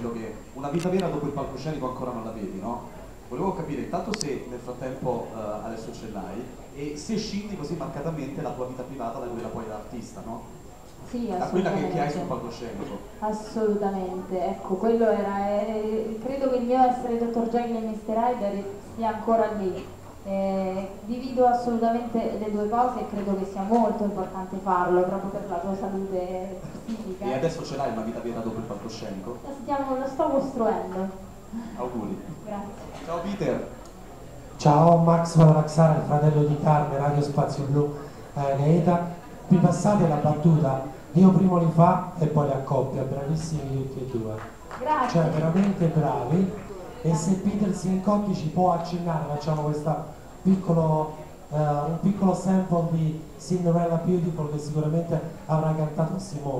dicendo che una vita vera dopo il palcoscenico ancora non la vedi, no? Volevo capire intanto se nel frattempo uh, adesso ce l'hai e se scinti così marcatamente la tua vita privata da quella poi da artista, no? Sì, da quella che, che hai sul palcoscenico. Assolutamente, ecco, quello era, eh, credo che il mio essere Dr. Jekyll e Mr. Hyder sia ancora lì. Eh, divido assolutamente le due cose e credo che sia molto importante farlo proprio per la tua salute psichica. E adesso ce l'hai una vita vera dopo il palcoscenico? Lo, stiamo, lo sto costruendo. Auguri. Grazie. Ciao Peter. Ciao Max Valaraxara, il fratello di Carme, Radio Spazio Blu, eh, Neeta. Vi passate la battuta io primo li fa e poi li accoppia, bravissimi tutti e due. Grazie. Cioè veramente bravi. E se Peter Sincotti ci può accennare, facciamo questo piccolo, uh, un piccolo sample di Cinderella Beautiful che sicuramente avrà cantato Simone.